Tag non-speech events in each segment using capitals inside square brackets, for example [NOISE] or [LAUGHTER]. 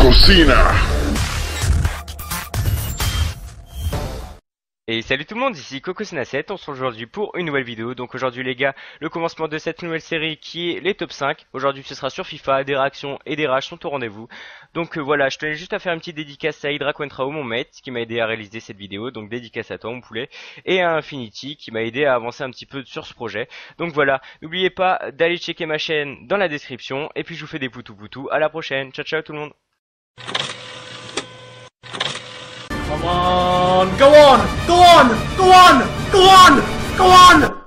Cocina. Et salut tout le monde, ici Cocosina7, on se retrouve aujourd'hui pour une nouvelle vidéo. Donc aujourd'hui les gars, le commencement de cette nouvelle série qui est les top 5. Aujourd'hui ce sera sur FIFA, des réactions et des rages sont au rendez-vous. Donc euh, voilà, je tenais juste à faire une petite dédicace à Hydra Quentrao, mon maître, qui m'a aidé à réaliser cette vidéo. Donc dédicace à toi mon poulet. Et à Infinity qui m'a aidé à avancer un petit peu sur ce projet. Donc voilà, n'oubliez pas d'aller checker ma chaîne dans la description. Et puis je vous fais des poutou poutou, à la prochaine, ciao ciao tout le monde go on, go on, go on, go on!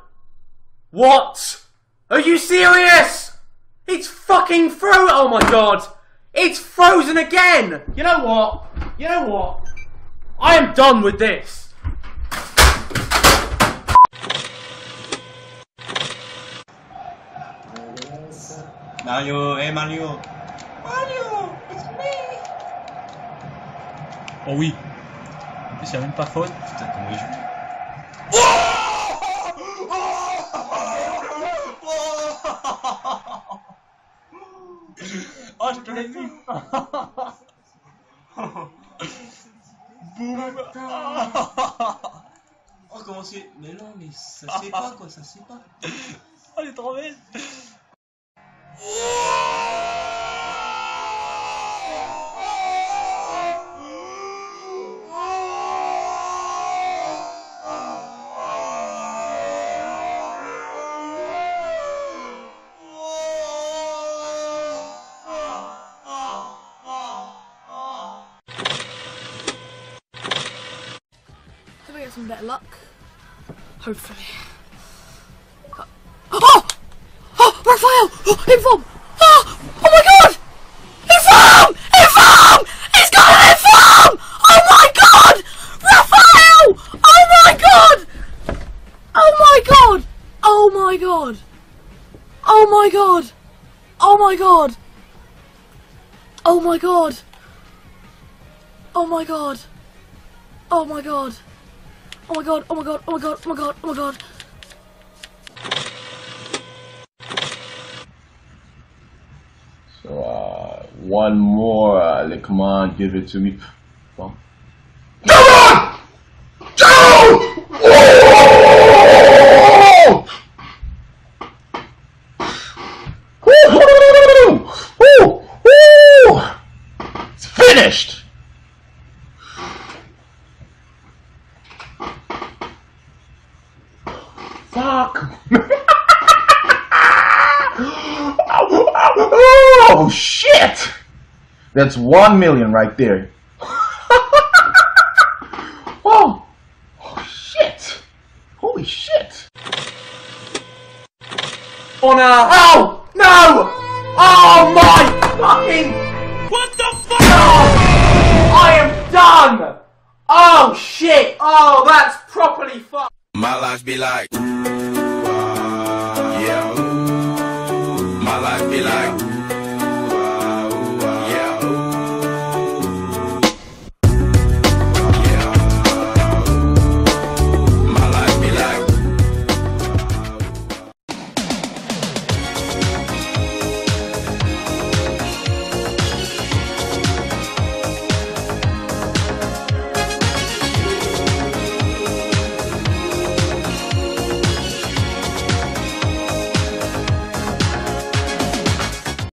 What? Are you serious? It's fucking frozen. Oh my god. It's frozen again. You know what? You know what? I am done with this. Mario, hey Mario. Mario, it's me. Oh oui. Plus, il n'y a même pas faute. Putain, comment il joue. Oh, je te l'ai mis. Boum. Oh, comment c'est? Mais non, mais ça se fait pas quoi, ça se fait pas. Oh, elle est trop belle. Some better luck. Hopefully. Oh! Oh! Raphael! Oh, inform! Oh! Oh my god! Inform! Inform! He's got an inform! Oh my god! Raphael! Oh my god! Oh my god! Oh my god! Oh my god! Oh my god! Oh my god! Oh my god! Oh my god! Oh my god, oh my god, oh my god, oh my god, oh my god. So, uh, one more. Uh, on, give it to me. Well, Fuck! oh shit! That's one million right there. oh, [LAUGHS] oh shit! Holy shit! Oh no! Oh! No! Oh my fucking! What the fuck? Oh, I am done! Oh shit! Oh, that's properly fucked. My life be like, yeah. My life be like,